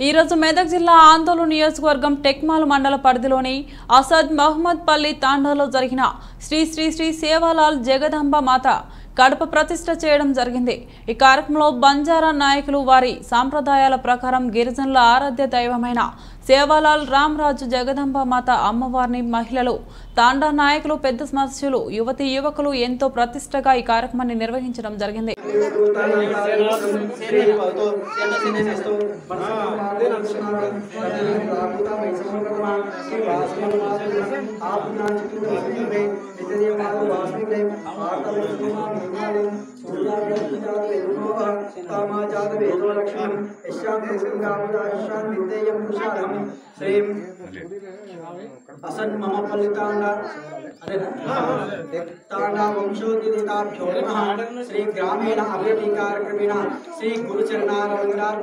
ఈరోజు మెదక్ జిల్లా ఆందోళన నియోజకవర్గం టెక్మాల్ మండల పరిధిలోని అసద్ మహమ్మద్ పల్లి తాండాలో జరిగిన శ్రీ శ్రీ శ్రీ సేవాలాల్ జగదాంబ మాత కడప ప్రతిష్ట చేయడం జరిగింది. ఈ కార్యక్రమంలో బంజారా నాయకులు వారి సాంప్రదాయాల ప్రకారం గిరిజనుల ఆరాధ్య దైవమైన సేవాలాల్ రామరాజు జగదంబ మాత అమ్మవారిని మహిళలు తాండా నాయకులు పెద్ద సమస్యలు యువతి యువకులు ఎంతో ప్రతిష్టగా ఈ కార్యక్రమాన్ని నిర్వహించడం జరిగింది. कामाजातवेदो लक्ष्मीं यस्यां प्रसङ्गावदाशां विद्येयं पुषारं मम फलिताण्डा ताण्डा वंशोदिताभ्यो नमः श्रीग्रामेण अभिनीकारक्रमेण श्रीगुरुचरणारविन्दार